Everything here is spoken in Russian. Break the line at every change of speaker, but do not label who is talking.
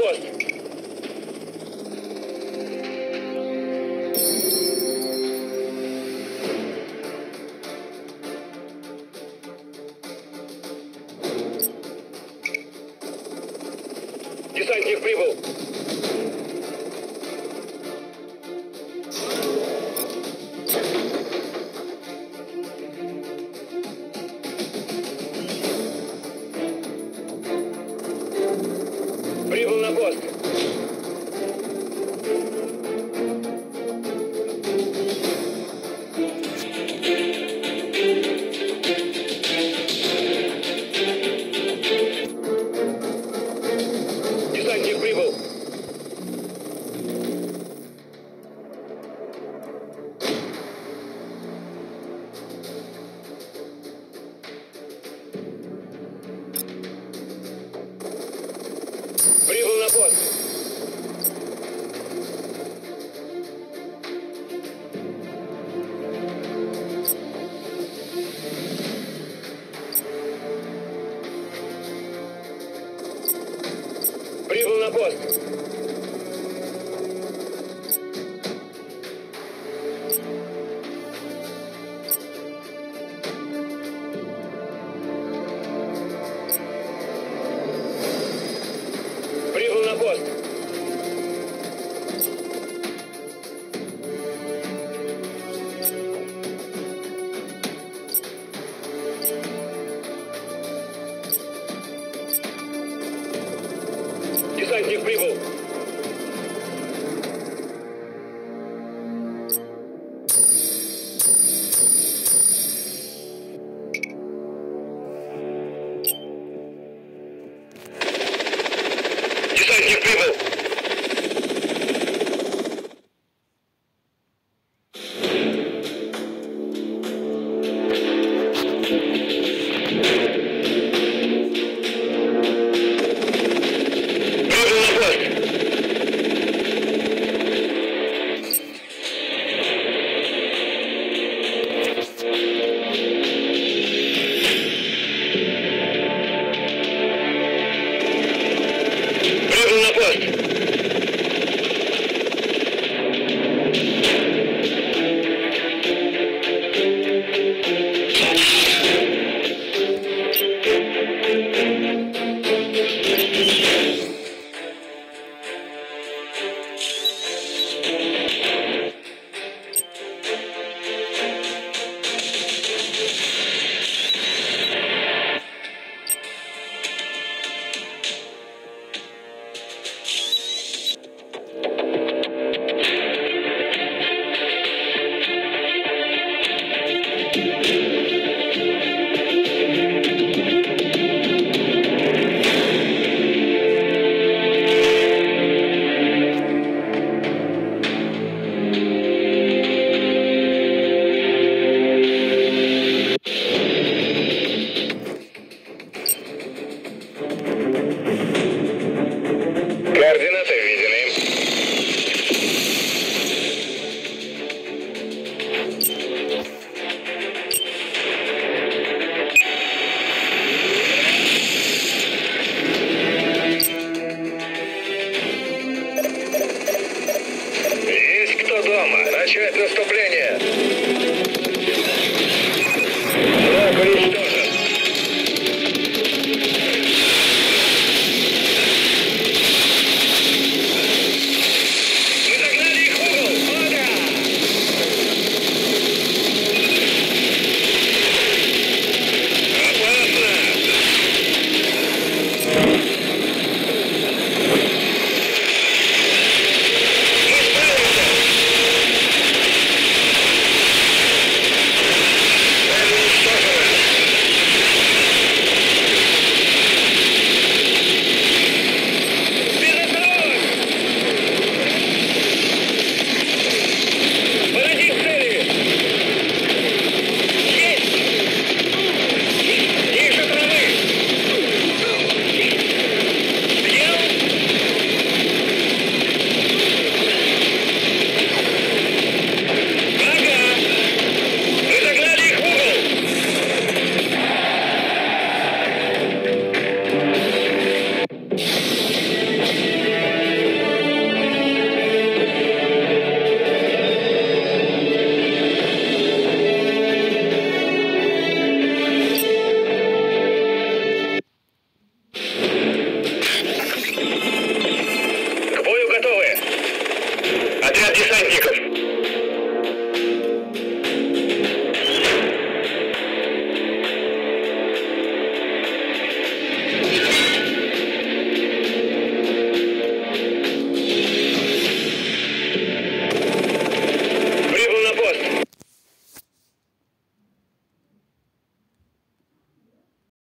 борт. Десантник прибыл. Прибыл на пост. Прибыл на пост. Thank you.